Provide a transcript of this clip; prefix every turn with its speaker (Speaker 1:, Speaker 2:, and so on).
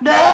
Speaker 1: Não!